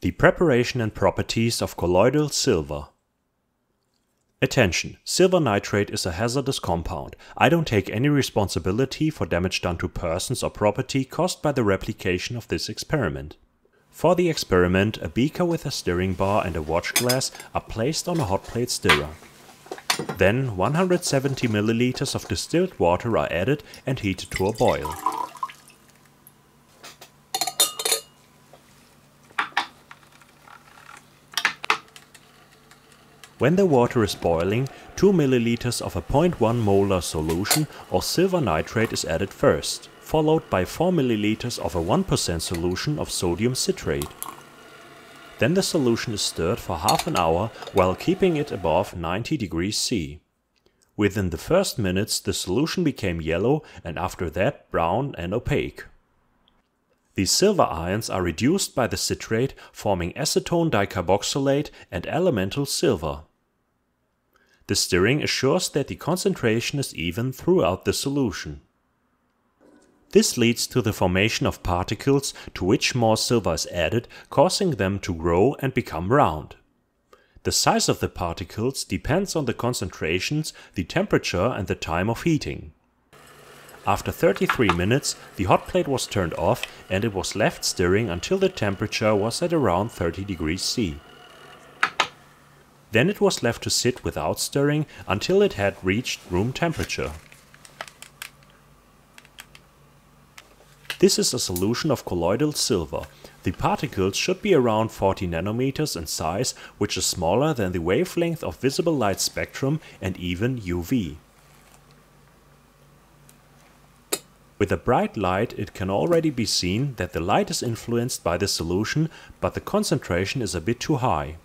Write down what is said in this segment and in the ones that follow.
The preparation and properties of colloidal silver. Attention, silver nitrate is a hazardous compound. I don't take any responsibility for damage done to persons or property caused by the replication of this experiment. For the experiment, a beaker with a stirring bar and a watch glass are placed on a hot plate stirrer. Then 170 milliliters of distilled water are added and heated to a boil. When the water is boiling, 2 milliliters of a 0.1 molar solution of silver nitrate is added first, followed by 4 milliliters of a 1% solution of sodium citrate. Then the solution is stirred for half an hour while keeping it above 90 degrees C. Within the first minutes the solution became yellow and after that brown and opaque. These silver ions are reduced by the citrate forming acetone dicarboxylate and elemental silver. The stirring assures that the concentration is even throughout the solution. This leads to the formation of particles to which more silver is added, causing them to grow and become round. The size of the particles depends on the concentrations, the temperature and the time of heating. After 33 minutes, the hot plate was turned off and it was left stirring until the temperature was at around 30 degrees C. Then it was left to sit without stirring until it had reached room temperature. This is a solution of colloidal silver. The particles should be around 40 nanometers in size, which is smaller than the wavelength of visible light spectrum and even UV. With a bright light it can already be seen that the light is influenced by the solution, but the concentration is a bit too high.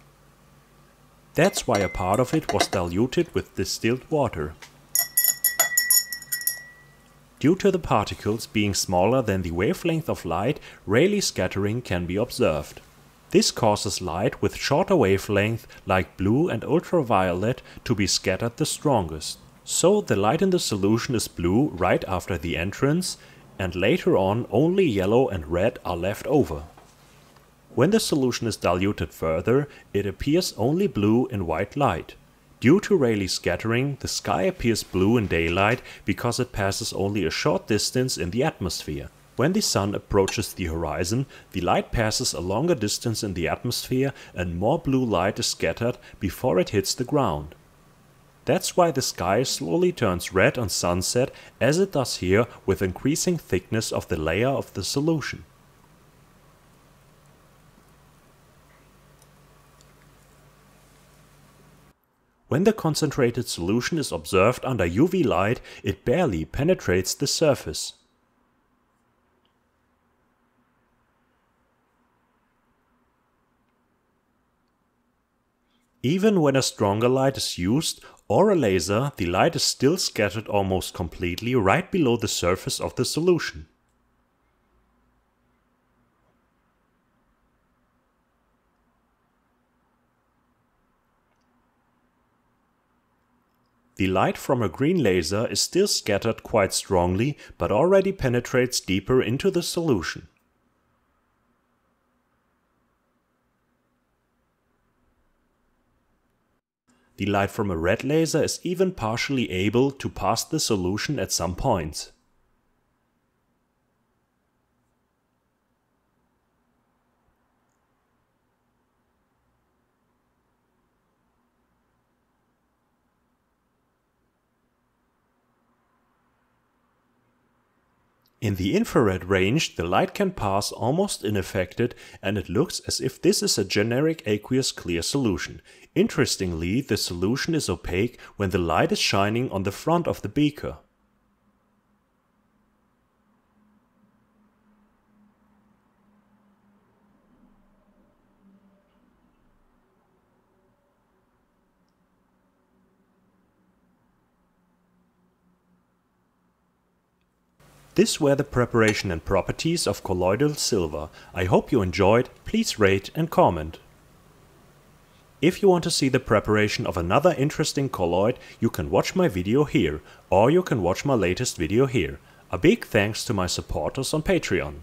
That's why a part of it was diluted with distilled water. Due to the particles being smaller than the wavelength of light, Rayleigh scattering can be observed. This causes light with shorter wavelength, like blue and ultraviolet, to be scattered the strongest. So the light in the solution is blue right after the entrance, and later on only yellow and red are left over. When the solution is diluted further, it appears only blue in white light. Due to Rayleigh scattering, the sky appears blue in daylight because it passes only a short distance in the atmosphere. When the sun approaches the horizon, the light passes a longer distance in the atmosphere and more blue light is scattered before it hits the ground. That's why the sky slowly turns red on sunset as it does here with increasing thickness of the layer of the solution. When the concentrated solution is observed under UV light, it barely penetrates the surface. Even when a stronger light is used or a laser, the light is still scattered almost completely right below the surface of the solution. The light from a green laser is still scattered quite strongly, but already penetrates deeper into the solution. The light from a red laser is even partially able to pass the solution at some points. In the infrared range the light can pass almost unaffected and it looks as if this is a generic aqueous clear solution. Interestingly, the solution is opaque when the light is shining on the front of the beaker. This were the preparation and properties of colloidal silver. I hope you enjoyed, please rate and comment. If you want to see the preparation of another interesting colloid, you can watch my video here, or you can watch my latest video here. A big thanks to my supporters on Patreon.